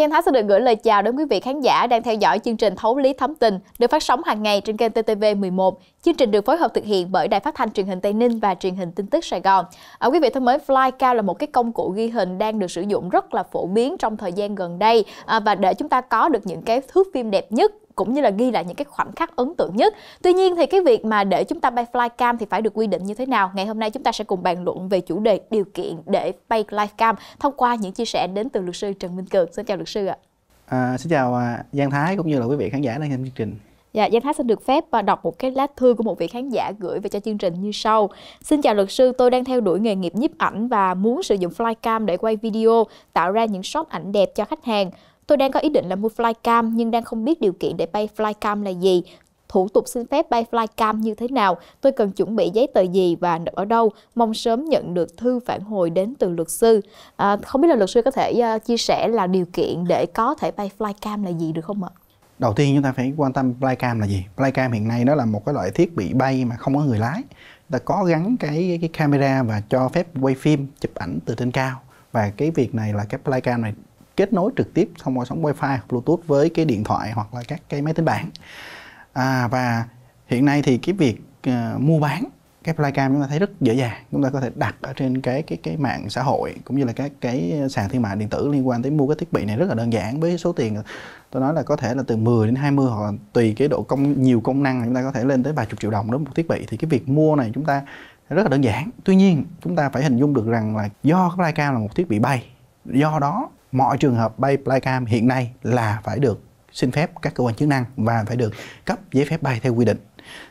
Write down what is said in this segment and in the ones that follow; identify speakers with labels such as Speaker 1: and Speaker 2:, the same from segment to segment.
Speaker 1: Trang Thái xin được gửi lời chào đến quý vị khán giả đang theo dõi chương trình Thấu Lý Thấm Tình được phát sóng hàng ngày trên kênh TTV11. Chương trình được phối hợp thực hiện bởi Đài Phát thanh Truyền hình Tây Ninh và Truyền hình Tin tức Sài Gòn. À, quý vị thân mến, Flycam là một cái công cụ ghi hình đang được sử dụng rất là phổ biến trong thời gian gần đây à, và để chúng ta có được những cái thước phim đẹp nhất cũng như là ghi lại những cái khoảnh khắc ấn tượng nhất. Tuy nhiên thì cái việc mà để chúng ta bay flycam thì phải được quy định như thế nào? Ngày hôm nay chúng ta sẽ cùng bàn luận về chủ đề điều kiện để bay flycam thông qua những chia sẻ đến từ luật sư Trần Minh Cường. Xin chào luật sư ạ.
Speaker 2: À, xin chào à, Giang Thái cũng như là quý vị khán giả đang xem chương trình.
Speaker 1: Dạ, Giang Thái xin được phép và đọc một cái lá thư của một vị khán giả gửi về cho chương trình như sau. Xin chào luật sư, tôi đang theo đuổi nghề nghiệp nhiếp ảnh và muốn sử dụng flycam để quay video, tạo ra những shot ảnh đẹp cho khách hàng. Tôi đang có ý định là mua flycam nhưng đang không biết điều kiện để bay flycam là gì, thủ tục xin phép bay flycam như thế nào, tôi cần chuẩn bị giấy tờ gì và nợ ở đâu, mong sớm nhận được thư phản hồi đến từ luật sư. À, không biết là luật sư có thể uh, chia sẻ là điều kiện để có thể bay flycam là gì được không ạ?
Speaker 2: Đầu tiên chúng ta phải quan tâm flycam là gì? Flycam hiện nay nó là một cái loại thiết bị bay mà không có người lái. Ta có gắn cái cái camera và cho phép quay phim, chụp ảnh từ trên cao. Và cái việc này là cái flycam này kết nối trực tiếp thông qua sóng wifi bluetooth với cái điện thoại hoặc là các cái máy tính bảng. À, và hiện nay thì cái việc uh, mua bán cái flycam chúng ta thấy rất dễ dàng. Chúng ta có thể đặt ở trên cái cái cái mạng xã hội cũng như là các cái sàn thương mại điện tử liên quan tới mua cái thiết bị này rất là đơn giản. Với số tiền tôi nói là có thể là từ 10 đến 20 hoặc là tùy cái độ công nhiều công năng chúng ta có thể lên tới vài chục triệu đồng đối với một thiết bị thì cái việc mua này chúng ta rất là đơn giản. Tuy nhiên chúng ta phải hình dung được rằng là do cái flycam là một thiết bị bay do đó mọi trường hợp bay flycam hiện nay là phải được xin phép các cơ quan chức năng và phải được cấp giấy phép bay theo quy định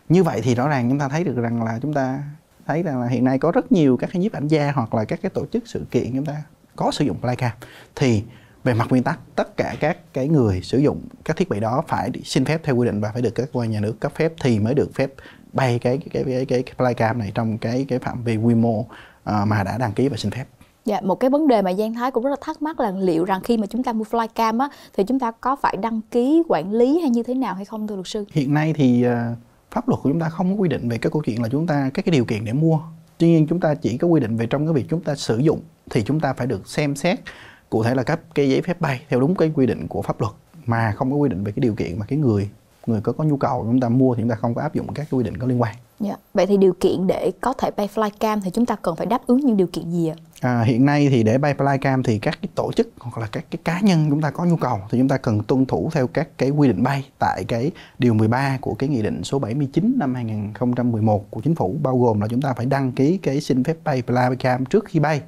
Speaker 2: như vậy thì rõ ràng chúng ta thấy được rằng là chúng ta thấy rằng là hiện nay có rất nhiều các cái nhiếp ảnh gia hoặc là các cái tổ chức sự kiện chúng ta có sử dụng flycam thì về mặt nguyên tắc tất cả các cái người sử dụng các thiết bị đó phải xin phép theo quy định và phải được các cơ quan nhà nước cấp phép thì mới được phép bay cái cái cái cái, cái flycam này trong cái cái phạm vi quy mô uh, mà đã đăng ký và xin phép.
Speaker 1: Dạ, một cái vấn đề mà Giang Thái cũng rất là thắc mắc là liệu rằng khi mà chúng ta mua flycam á thì chúng ta có phải đăng ký quản lý hay như thế nào hay không thưa luật sư?
Speaker 2: Hiện nay thì ờ, pháp luật của chúng ta không có quy định về cái câu chuyện là chúng ta các cái điều kiện để mua. Tuy nhiên chúng ta chỉ có quy định về trong cái việc chúng ta sử dụng thì chúng ta phải được xem xét cụ thể là cấp cái giấy phép bay theo đúng cái quy định của pháp luật mà không có quy định về cái điều kiện mà cái người người có có nhu cầu chúng ta mua thì chúng ta không có áp dụng các quy định có liên quan.
Speaker 1: Dạ. Vậy thì điều kiện để có thể bay flycam thì chúng ta cần phải đáp ứng những điều kiện gì ạ?
Speaker 2: À, hiện nay thì để bay flycam thì các cái tổ chức hoặc là các cái cá nhân chúng ta có nhu cầu thì chúng ta cần tuân thủ theo các cái quy định bay tại cái điều 13 của cái nghị định số 79 năm 2011 của chính phủ bao gồm là chúng ta phải đăng ký cái xin phép bay flycam trước khi bay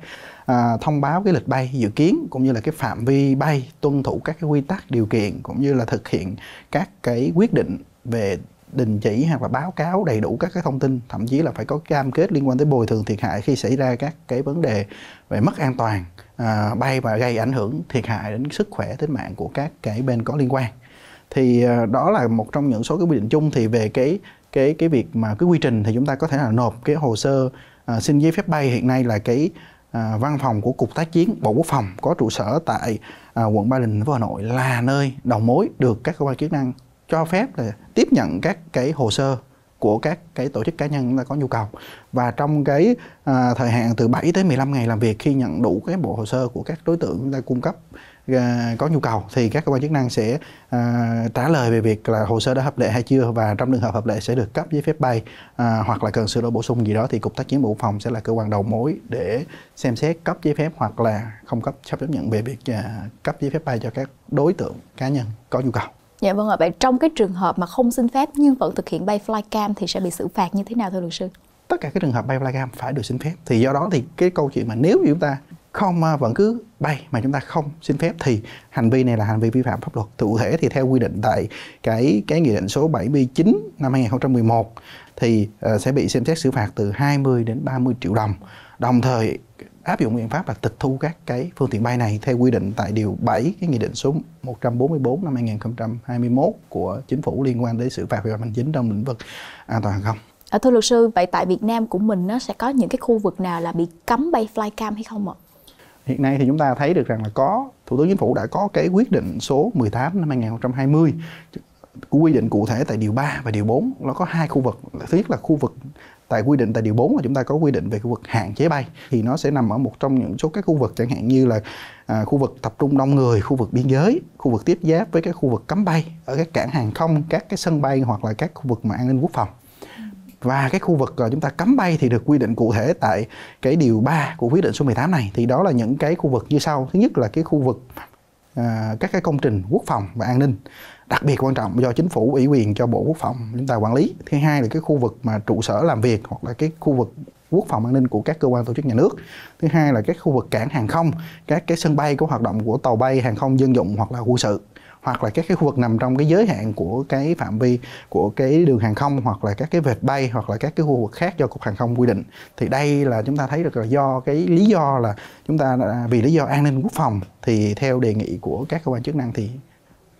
Speaker 2: à, thông báo cái lịch bay dự kiến cũng như là cái phạm vi bay tuân thủ các cái quy tắc điều kiện cũng như là thực hiện các cái quyết định về đình chỉ hoặc là báo cáo đầy đủ các cái thông tin thậm chí là phải có cam kết liên quan tới bồi thường thiệt hại khi xảy ra các cái vấn đề về mất an toàn à, bay và gây ảnh hưởng thiệt hại đến sức khỏe tính mạng của các cái bên có liên quan. Thì à, đó là một trong những số cái quy định chung. Thì về cái cái cái việc mà cái quy trình thì chúng ta có thể là nộp cái hồ sơ à, xin giấy phép bay hiện nay là cái à, văn phòng của cục tác chiến bộ quốc phòng có trụ sở tại à, quận ba đình thành phố hà nội là nơi đầu mối được các cơ quan chức năng cho phép là tiếp nhận các cái hồ sơ của các cái tổ chức cá nhân chúng ta có nhu cầu. Và trong cái à, thời hạn từ 7 tới 15 ngày làm việc khi nhận đủ cái bộ hồ sơ của các đối tượng chúng ta cung cấp à, có nhu cầu thì các cơ quan chức năng sẽ à, trả lời về việc là hồ sơ đã hợp lệ hay chưa và trong trường hợp hợp lệ sẽ được cấp giấy phép bay à, hoặc là cần sửa đổi bổ sung gì đó thì cục tác chiến bộ phòng sẽ là cơ quan đầu mối để xem xét cấp giấy phép hoặc là không cấp chấp nhận về việc à, cấp giấy phép bay cho các đối tượng cá nhân có nhu cầu.
Speaker 1: Dạ vâng ạ, vậy trong cái trường hợp mà không xin phép nhưng vẫn thực hiện bay flycam thì sẽ bị xử phạt như thế nào thưa luật sư?
Speaker 2: Tất cả các trường hợp bay flycam phải được xin phép. Thì do đó thì cái câu chuyện mà nếu như chúng ta không à, vẫn cứ bay mà chúng ta không xin phép thì hành vi này là hành vi vi phạm pháp luật. Cụ thể thì theo quy định tại cái cái nghị định số 79 năm 2011 thì uh, sẽ bị xem xét xử phạt từ 20 đến 30 triệu đồng. Đồng thời áp dụng biện pháp là tịch thu các cái phương tiện bay này theo quy định tại điều 7 cái nghị định số 144 năm 2021 của chính phủ liên quan đến xử phạt vi phạm hành chính trong lĩnh vực an toàn hàng không.
Speaker 1: À, thưa luật sư, vậy tại Việt Nam của mình nó sẽ có những cái khu vực nào là bị cấm bay flycam hay không ạ?
Speaker 2: Hiện nay thì chúng ta thấy được rằng là có Thủ tướng Chính phủ đã có cái quyết định số 18 năm 2020 quy định cụ thể tại điều 3 và điều 4 nó có hai khu vực. Thứ nhất là khu vực tại quy định tại điều 4 là chúng ta có quy định về khu vực hạn chế bay thì nó sẽ nằm ở một trong những số các khu vực chẳng hạn như là à, khu vực tập trung đông người, khu vực biên giới, khu vực tiếp giáp với các khu vực cấm bay ở các cảng hàng không, các cái sân bay hoặc là các khu vực mà an ninh quốc phòng. Và cái khu vực à, chúng ta cấm bay thì được quy định cụ thể tại cái điều 3 của quyết định số 18 này. Thì đó là những cái khu vực như sau. Thứ nhất là cái khu vực à, các cái công trình quốc phòng và an ninh đặc biệt quan trọng do chính phủ ủy quyền cho bộ quốc phòng, chúng ta quản lý. Thứ hai là cái khu vực mà trụ sở làm việc hoặc là cái khu vực quốc phòng an ninh của các cơ quan tổ chức nhà nước. Thứ hai là các khu vực cảng hàng không, các cái sân bay có hoạt động của tàu bay, hàng không dân dụng hoặc là quân sự, hoặc là các cái khu vực nằm trong cái giới hạn của cái phạm vi của cái đường hàng không hoặc là các cái vệt bay hoặc là các cái khu vực khác do cục hàng không quy định. Thì đây là chúng ta thấy được là do cái lý do là chúng ta à, vì lý do an ninh quốc phòng thì theo đề nghị của các cơ quan chức năng thì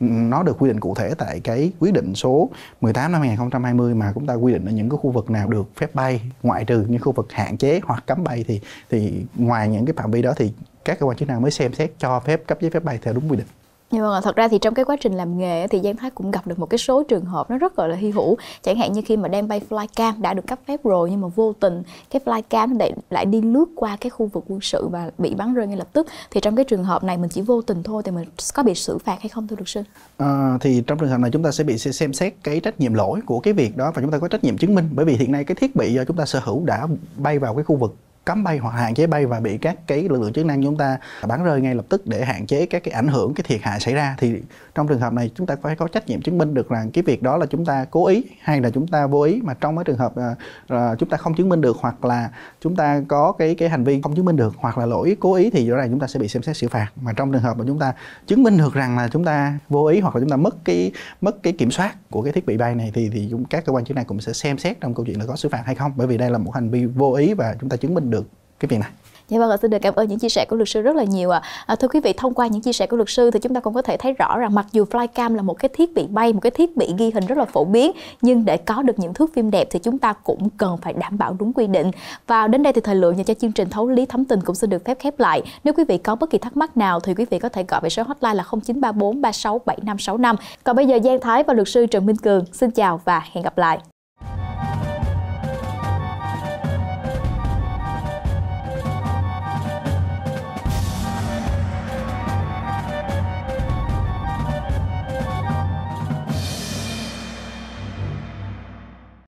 Speaker 2: nó được quy định cụ thể tại cái quyết định số 18 năm 2020 mà chúng ta quy định ở những cái khu vực nào được phép bay, ngoại trừ những khu vực hạn chế hoặc cấm bay thì thì ngoài những cái phạm vi đó thì các cơ quan chức năng mới xem xét cho phép cấp giấy phép bay theo đúng quy định.
Speaker 1: Nhưng mà thật ra thì trong cái quá trình làm nghề thì Giang Thái cũng gặp được một cái số trường hợp nó rất là hy hữu. Chẳng hạn như khi mà đang bay flycam đã được cấp phép rồi nhưng mà vô tình cái flycam lại lại đi lướt qua cái khu vực quân sự và bị bắn rơi ngay lập tức. Thì trong cái trường hợp này mình chỉ vô tình thôi thì mình có bị xử phạt hay không thưa luật sư?
Speaker 2: À, thì trong trường hợp này chúng ta sẽ bị xem xét cái trách nhiệm lỗi của cái việc đó và chúng ta có trách nhiệm chứng minh. Bởi vì hiện nay cái thiết bị do chúng ta sở hữu đã bay vào cái khu vực cấm bay hoặc hạn chế bay và bị các cái lực lượng chức năng chúng ta bắn rơi ngay lập tức để hạn chế các cái ảnh hưởng cái thiệt hại xảy ra thì trong trường hợp này chúng ta phải có trách nhiệm chứng minh được rằng cái việc đó là chúng ta cố ý hay là chúng ta vô ý mà trong cái trường hợp là, là chúng ta không chứng minh được hoặc là chúng ta có cái cái hành vi không chứng minh được hoặc là lỗi cố ý thì rõ ràng chúng ta sẽ bị xem xét xử phạt mà trong trường hợp mà chúng ta chứng minh được rằng là chúng ta vô ý hoặc là chúng ta mất cái mất cái kiểm soát của cái thiết bị bay này thì thì các cơ quan chức năng cũng sẽ xem xét trong câu chuyện là có xử phạt hay không bởi vì đây là một hành vi vô ý và chúng ta chứng minh được cái việc này
Speaker 1: Dạ vâng, xin được cảm ơn những chia sẻ của luật sư rất là nhiều ạ. À. thưa quý vị, thông qua những chia sẻ của luật sư thì chúng ta cũng có thể thấy rõ rằng mặc dù flycam là một cái thiết bị bay, một cái thiết bị ghi hình rất là phổ biến, nhưng để có được những thước phim đẹp thì chúng ta cũng cần phải đảm bảo đúng quy định. Và đến đây thì thời lượng dành cho chương trình thấu lý thấm tình cũng xin được phép khép lại. Nếu quý vị có bất kỳ thắc mắc nào thì quý vị có thể gọi về số hotline là 0934 36 7565. Còn bây giờ Giang Thái và luật sư Trần Minh Cường xin chào và hẹn gặp lại.